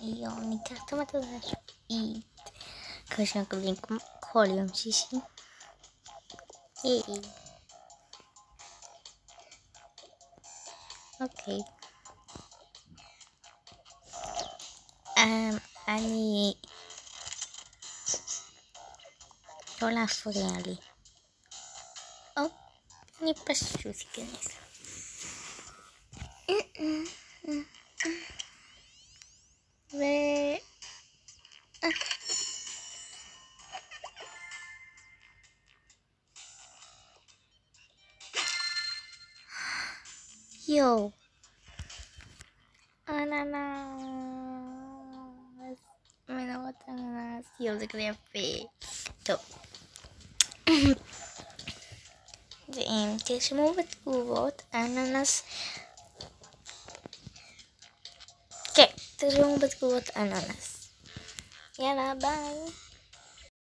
Mi carto, ma yani tahtamadalar. İyi. Kaşına kılayım koyuyorum şişi. İyi. Okay. Um, ani Dolar furiali. Oh, nie patrzcie, co jest. Yo. Ananas. I know what ananas. Yo, look at. So. the aim takes a moment to vote. Ananas. Okay, takes a moment to. Ananas. Yeah, bye.